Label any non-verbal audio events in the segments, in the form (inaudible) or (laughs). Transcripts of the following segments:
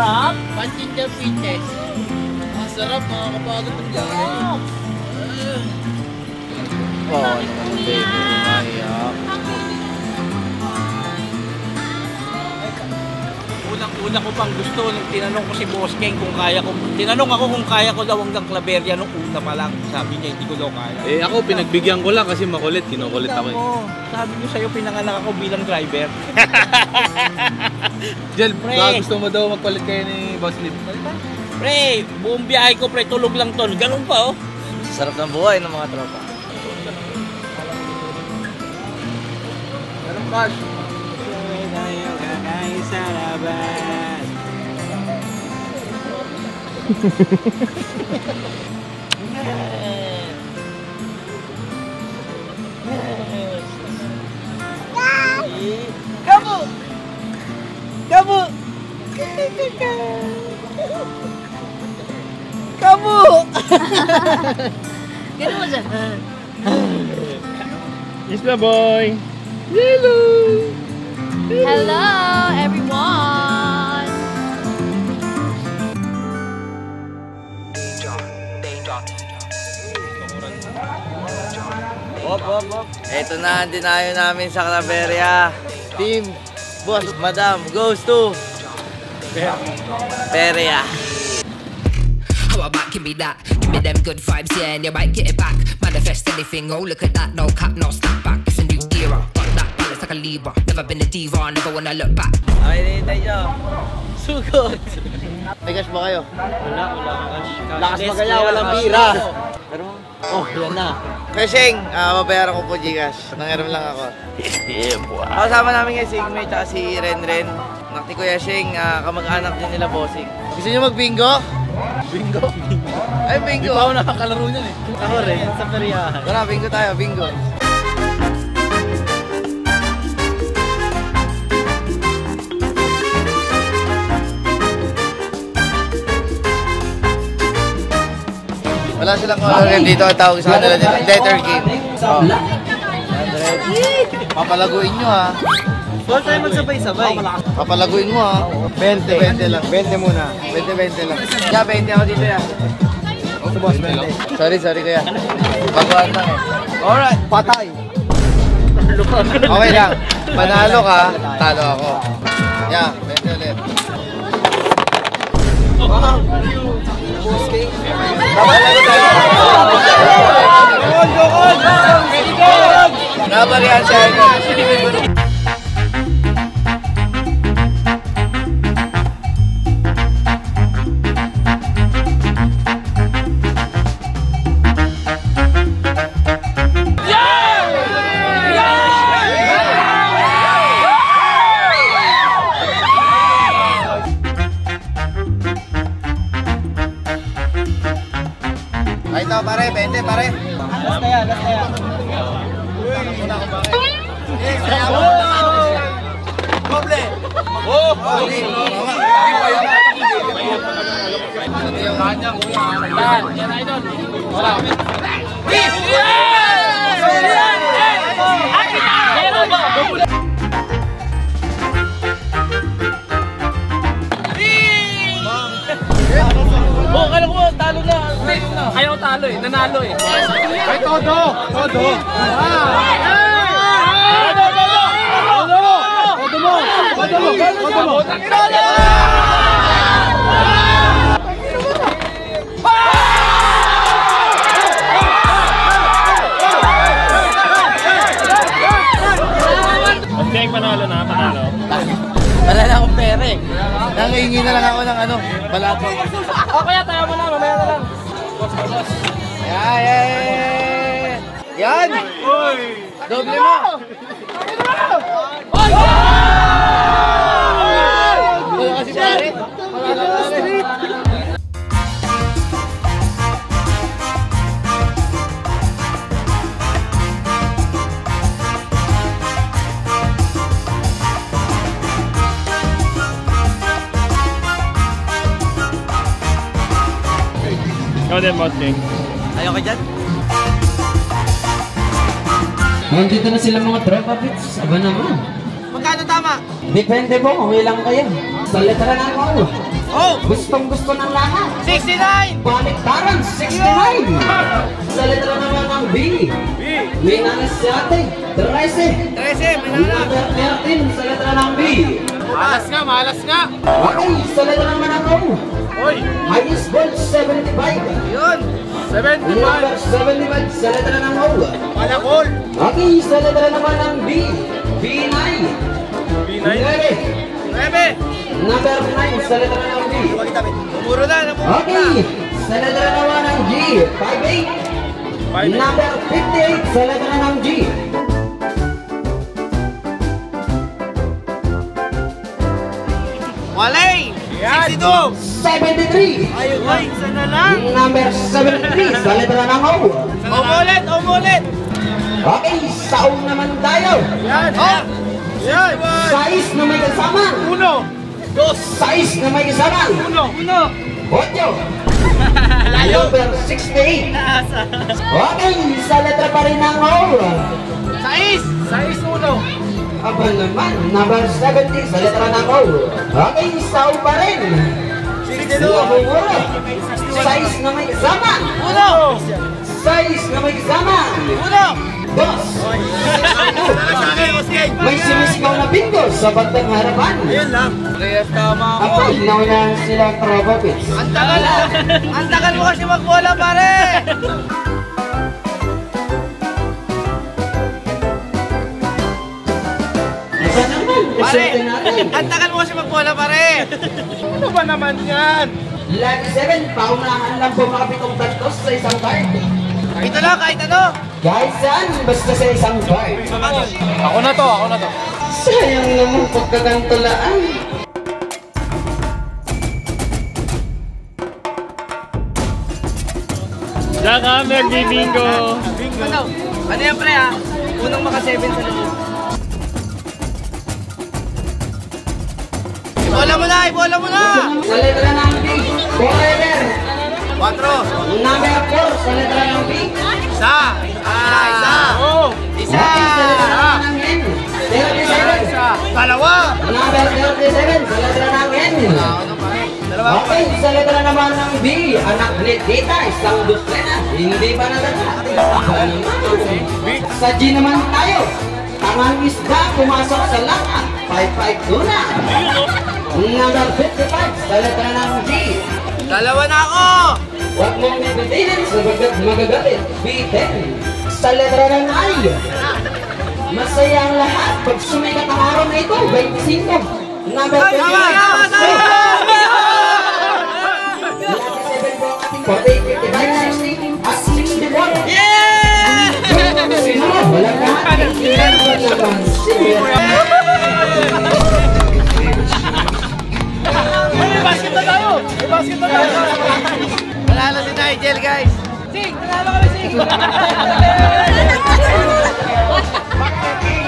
sarap. Panchinja Fitness. Ang sarap, mga kapagod ng gano'n. Oo, ano naman baby, umayak. Unang-una ko pang gusto nung tinanong ko si Boss King kung kaya ko. Tinanong ako kung kaya ko daw hanggang Claveria nung una pa lang. Sabi niya hindi ko daw kaya. Eh ako, pinagbigyan ko lang kasi makulit. Kinukulit ako eh. Sabi niyo sa'yo pinanganak ako bilang driver. (laughs) Jel, Pre. baka gusto mo daw magpalit kayo ni Boss Lip. Pre, buong biyahe ko pre, tulog lang ton. Ganun pa oh. Sarap ng buhay ng mga tropa. Anong cash? tayo kakain sa labas. (laughs) Kamu! Kamu! (laughs) Ganun mo siya. Isla boy! Hello, everyone! Hop, hop, hop. Ito na ang dinayo namin sa Claveria. Team, boss, madam, goes to Peria. How about give me that? Give me them good vibes, yeah, and you might get it back. Manifest anything, oh look at that, no cap, no snap back. It's a new era, got that balance like a Libra. Never been a diva, never wanna look back. Okay, nihintay nyo. Sugot. May cash ba kayo? Wala, wala. Lakas magaya, walang bira. Pero, oh, yan na. Kasing, ah, mabayaran ko po Gcash. Nangiram lang ako. (laughs) Yeah, boy. Kasama namin ngayon si Igme at si Renren. Anak ni Kuya Sheng, ah, kamag-anak din nila bossing. Gusto niyo mag-bingo? Bingo, bingo. Ay, bingo! Di pa ako nakakalaro niyan eh. Ako rin, sa periyahan. Tara, bingo tayo, bingo. Wala silang color game dito ang tawag sa kanila nila. Letter game. Oh. Papalaguin nyo ha. Huwag tayo magsabay-sabay. Papalaguin mo ha. 20. 20 lang. 20 muna. 20, 20 lang. Yeah, 20 ako dito ya. Ito boss, 20 Sorry, sorry kuya. Baguhan lang eh. Alright. Patay! Okay lang. Panalo ka, talo ako. Yeah, 20 ulit. Nabarihan siya ito. Ito pare, 20 pare. Last na yan, last na yan. Doble! Oh! Yan, yan idol. Wala. Oh, na. Ayaw talo eh, nanalo eh. Ay, todo! Todo! Ang panalo na, panalo. Wala na akong pera eh. Nangihingi na lang ako ng ano, balato. O kaya tayo mo na, mamaya na lang. Yeah, yeah, yeah. Yan! Doble mo! Wala din, boss King. Ayaw ka dyan? Nandito na sila mga tropa pits. Aba naman. Magkano tama? Depende po kung ilang kayo. Sa letra na ako. Oh! Gustong gusto ng lahat. 69! Baliktaran, 69. Sa letra naman ng B. B. Minalas si ate, 13. 13, may nalala. Number 13 sa letra ng B. Malas nga, malas nga. Okay, sa letra naman ng O. Oy, Highest ball, 75. Yun! 75. Number 75 sa letra ng O. Malakol. Okay, sa letra naman ng B. B9. B9. 9! 9. Number 9 sa letra ng B. Umuro na, namuro na. Okay, sa letra naman ng G. 58. Number 58 sa letra ng G. Walay! Yan. 62! 73. Ayun, ay, isa na lang. Number 73 (laughs) sa letra ng O. Umulit, umulit! Okay, sa O naman tayo. Yan. Oh! Yan. Sais na may kasama. Uno. Sais na may kasama. Uno. Uno. Ocho. (laughs) Number 68. Okay, sa letra pa rin ng O. Sais! Sais uno. Aba naman, number 70 sa letra ng O. Okay, sa O pa rin. 62! Namumura. Sais na may kasama. Uno! Sais na may kasama. Uno! Dos. May sumisigaw na bingo sa bandang harapan. Ayun lang. Reyes, tama ako. Ako, naunahan sila ang tagal na! Ang tagal mo kasi magbola, pare! Pare! Ang tagal mo kasi magbola, pare! Ano ba naman yan? Lag 7, paunahan lang po mga pitong tantos sa isang card. Ito lang, kahit ano! Kahit saan, basta sa isang card. Ako na to, ako na to. Sayang naman pagkagantulaan. Diyan kami, bingo. Ano? Ano yan, pre, ha? Unang maka-7 sa loob. Ibola mo na! Ibola mo na! Sa letra ng B, forever. 4 Number 4 sa letra ng B. Isa! Ah, isa! Oh. Isa! Sa letra ng N. 37. Dalawa! Number 37 sa letra ng N. Okay, sa letra naman ng B, anak ni Tita, isang doslena, hindi pa nadala. Sa G naman tayo, tangang isda pumasok sa lahat, 5-5 tuna. Number 55 sa letra ng G, Dalawa na ako! huwag mong bibitinin sabagat magagalit, B10. Sa letra ng I, masaya ang lahat pag sumikat ang araw na ito, 25. Number 55 Tama! Tama! Tama! 97 po ang ating 48, Nigel, guys! Sing! Panalo kami, Sing!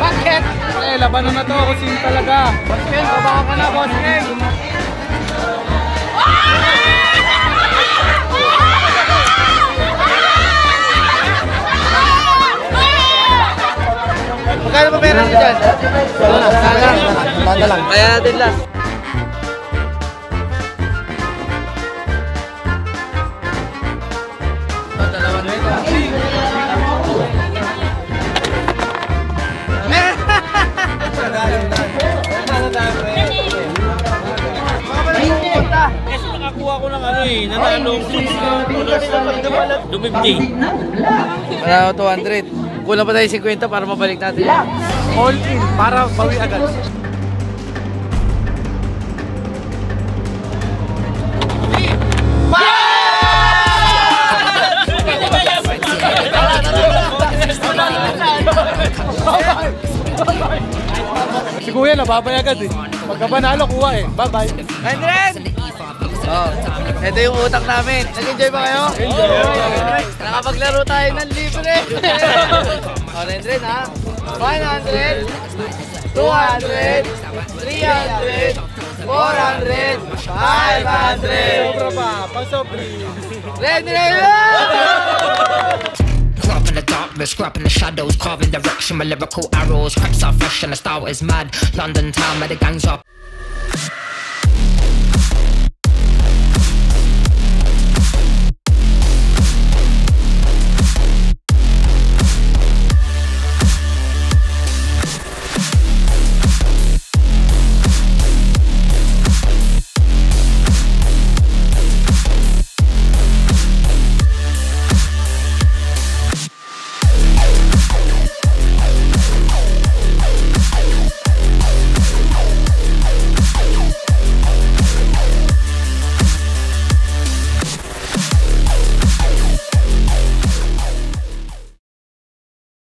Bakit? Eh, labanan na to. Ako sin talaga. Boss Ken, baba ka na, Boss Ken. Magkano pa pera mo dyan? Wala, wala. Tanda lang. Kaya natin last. Kasi nakakuha ko ng ano eh, nanalo ko. Dumibdi. Panalo 200. Kulang pa tayo 50 para mabalik natin. All in para bawi agad. Nababay agad eh. Pagka panalo, kuha eh. Bye-bye. 100! Oh, ito yung utak namin. Nag-enjoy ba kayo? Enjoy! Nakapaglaro tayo ng libre. (laughs) oh, 100 ha? 100, 200, 300, 400, 500. Sobra pa. Ready, ready! Grab (laughs) in the darkness, in the shadows, carving direction with lyrical arrows. Cracks are fresh and the style is mad. London town where the gangs are